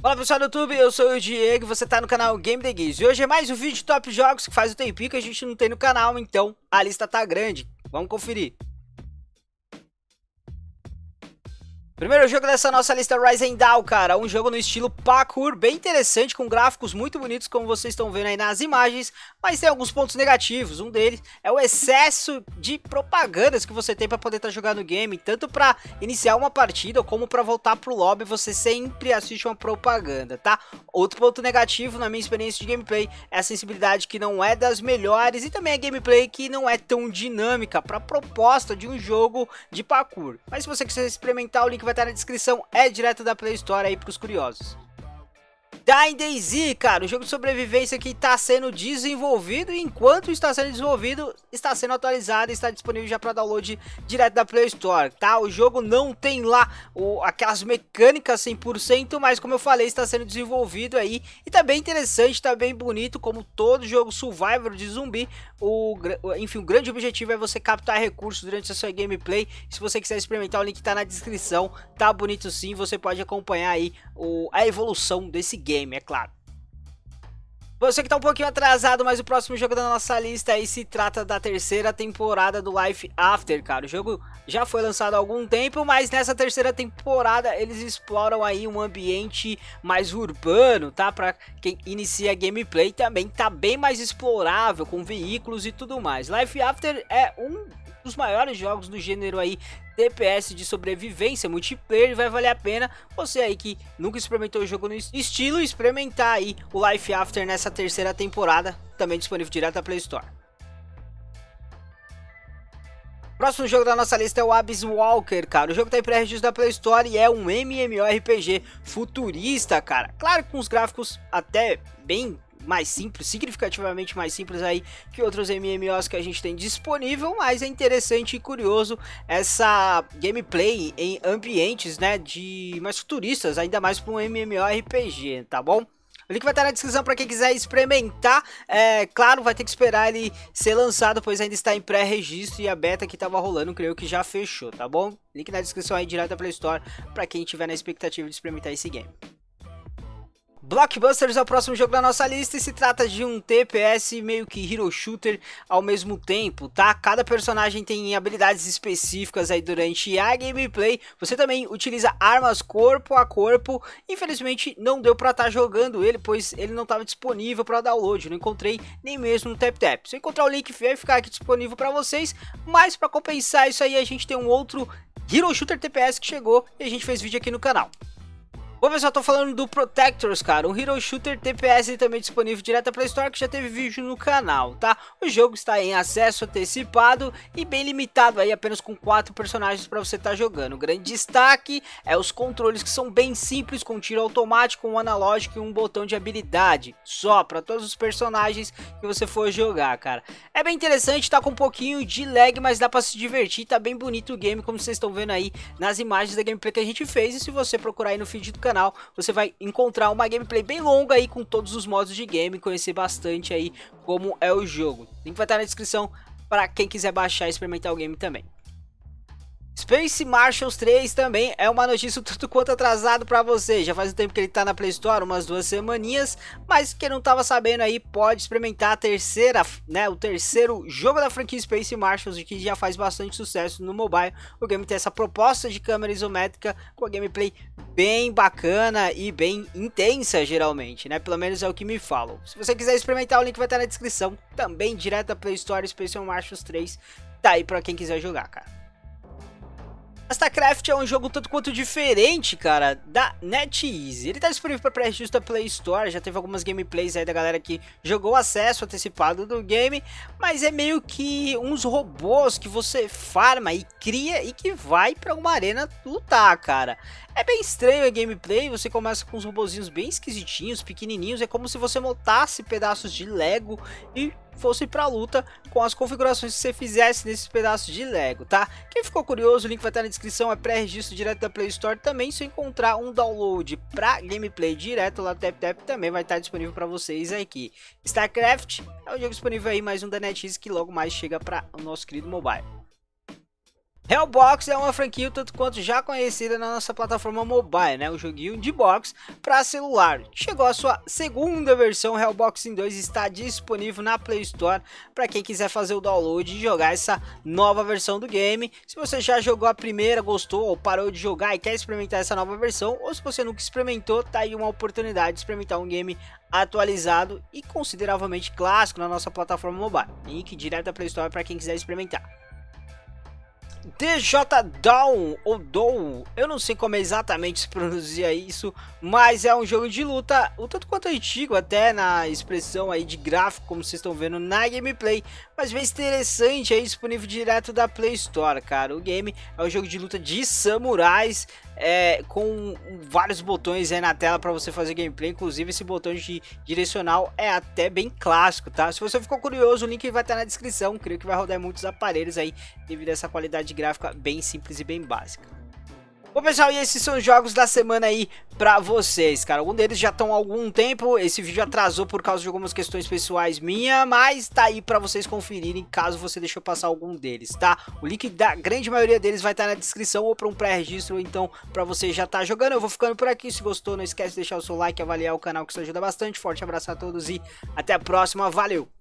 Fala pessoal do YouTube, eu sou o Diego e você tá no canal Game The Geeks. E hoje é mais um vídeo de top jogos que faz o tempinho que a gente não tem no canal, então a lista tá grande. Vamos conferir. Primeiro jogo dessa nossa lista Rise Down, cara, um jogo no estilo parkour, bem interessante, com gráficos muito bonitos, como vocês estão vendo aí nas imagens, mas tem alguns pontos negativos, um deles é o excesso de propagandas que você tem para poder estar tá jogando o game, tanto para iniciar uma partida, como para voltar pro lobby, você sempre assiste uma propaganda, tá? Outro ponto negativo na minha experiência de gameplay é a sensibilidade que não é das melhores, e também a gameplay que não é tão dinâmica para proposta de um jogo de parkour. Mas se você quiser experimentar, o link vai vai estar na descrição, é direto da Play Store aí para os curiosos. Dying DayZ, cara, o jogo de sobrevivência que está sendo desenvolvido e enquanto está sendo desenvolvido, está sendo atualizado e está disponível já para download direto da Play Store, tá? O jogo não tem lá o, aquelas mecânicas 100%, mas como eu falei, está sendo desenvolvido aí. E tá bem interessante, tá bem bonito, como todo jogo survival de zumbi, o, enfim, o grande objetivo é você captar recursos durante a sua gameplay, se você quiser experimentar, o link está na descrição, tá bonito sim, você pode acompanhar aí o, a evolução desse game game, é claro. Você que tá um pouquinho atrasado, mas o próximo jogo da nossa lista aí se trata da terceira temporada do Life After, cara. O jogo já foi lançado há algum tempo, mas nessa terceira temporada eles exploram aí um ambiente mais urbano, tá? Pra quem inicia gameplay também tá bem mais explorável, com veículos e tudo mais. Life After é um dos maiores jogos do gênero aí DPS de sobrevivência multiplayer, vai valer a pena você aí que nunca experimentou o jogo no estilo experimentar aí o Life After nessa terceira temporada, também disponível direto da Play Store. Próximo jogo da nossa lista é o Abyss Walker, cara. O jogo tá em pré-registro da Play Store e é um MMORPG futurista, cara. Claro com os gráficos até bem mais simples, significativamente mais simples aí que outros MMOs que a gente tem disponível, mas é interessante e curioso essa gameplay em ambientes, né, de mais futuristas, ainda mais para um MMORPG, tá bom? O link vai estar na descrição para quem quiser experimentar. É, claro, vai ter que esperar ele ser lançado, pois ainda está em pré-registro e a beta que estava rolando, creio que já fechou, tá bom? Link na descrição aí direto da Play Store para quem tiver na expectativa de experimentar esse game. Blockbusters é o próximo jogo da nossa lista e se trata de um TPS meio que hero shooter ao mesmo tempo, tá? Cada personagem tem habilidades específicas aí durante a gameplay. Você também utiliza armas corpo a corpo. Infelizmente não deu para estar tá jogando ele, pois ele não estava disponível para download. Não encontrei nem mesmo no TapTap. Se eu encontrar o link vai ficar aqui disponível para vocês. Mas para compensar isso aí a gente tem um outro Hero Shooter TPS que chegou e a gente fez vídeo aqui no canal. Bom pessoal, tô falando do Protectors, cara, um Hero Shooter TPS também disponível direto para Store que já teve vídeo no canal, tá? O jogo está em acesso antecipado e bem limitado aí, apenas com quatro personagens para você estar tá jogando. O grande destaque é os controles que são bem simples, com tiro automático, um analógico e um botão de habilidade, só para todos os personagens que você for jogar, cara. É bem interessante, tá com um pouquinho de lag, mas dá para se divertir, tá bem bonito o game, como vocês estão vendo aí nas imagens da gameplay que a gente fez, e se você procurar aí no feed do canal, canal, você vai encontrar uma gameplay bem longa aí com todos os modos de game, conhecer bastante aí como é o jogo. Link vai estar na descrição para quem quiser baixar e experimentar o game também. Space Marshals 3 também é uma notícia tudo quanto atrasado para você. Já faz um tempo que ele tá na Play Store, umas duas semaninhas, mas quem não tava sabendo aí pode experimentar a terceira, né, o terceiro jogo da franquia Space Marshals que já faz bastante sucesso no mobile. O game tem essa proposta de câmera isométrica com a gameplay bem bacana e bem intensa geralmente, né? Pelo menos é o que me falam. Se você quiser experimentar, o link vai estar na descrição, também direto da Play Store Space Marshals 3. Tá aí para quem quiser jogar, cara. StarCraft é um jogo tanto quanto diferente, cara, da NetEase. Ele tá disponível para pré-registro da Play Store, já teve algumas gameplays aí da galera que jogou acesso antecipado do game, mas é meio que uns robôs que você farma e cria e que vai para uma arena lutar, cara. É bem estranho a gameplay, você começa com uns robozinhos bem esquisitinhos, pequenininhos, é como se você montasse pedaços de Lego e fosse pra luta com as configurações que você fizesse nesses pedaços de Lego, tá? Quem ficou curioso, o link vai estar na descrição, é pré-registro direto da Play Store também, se encontrar um download pra gameplay direto lá do TapTap, também vai estar disponível para vocês aqui. StarCraft é um jogo disponível aí, mais um da NetEase que logo mais chega para o nosso querido mobile. Hellbox é uma franquia tanto quanto já conhecida na nossa plataforma mobile, né? Um joguinho de box para celular. Chegou a sua segunda versão, Hellboxing 2 está disponível na Play Store para quem quiser fazer o download e jogar essa nova versão do game. Se você já jogou a primeira, gostou ou parou de jogar e quer experimentar essa nova versão, ou se você nunca experimentou, tá aí uma oportunidade de experimentar um game atualizado e consideravelmente clássico na nossa plataforma mobile. Link direto da Play Store para quem quiser experimentar. DJ Down ou Down, eu não sei como exatamente se pronuncia isso, mas é um jogo de luta, o tanto quanto antigo, até na expressão aí de gráfico, como vocês estão vendo na gameplay, mas bem interessante aí, disponível direto da Play Store, cara. O game é um jogo de luta de samurais, é, com vários botões aí na tela para você fazer gameplay, inclusive esse botão de direcional é até bem clássico, tá? Se você ficou curioso, o link vai estar na descrição, creio que vai rodar muitos aparelhos aí, devido a essa qualidade gráfica bem simples e bem básica. Bom, pessoal, e esses são os jogos da semana aí pra vocês, cara. Alguns deles já estão há algum tempo, esse vídeo atrasou por causa de algumas questões pessoais minha, mas tá aí pra vocês conferirem caso você deixou passar algum deles, tá? O link da grande maioria deles vai estar tá na descrição ou pra um pré-registro, então pra você já tá jogando. Eu vou ficando por aqui, se gostou não esquece de deixar o seu like, avaliar o canal que isso ajuda bastante. Forte abraço a todos e até a próxima, valeu!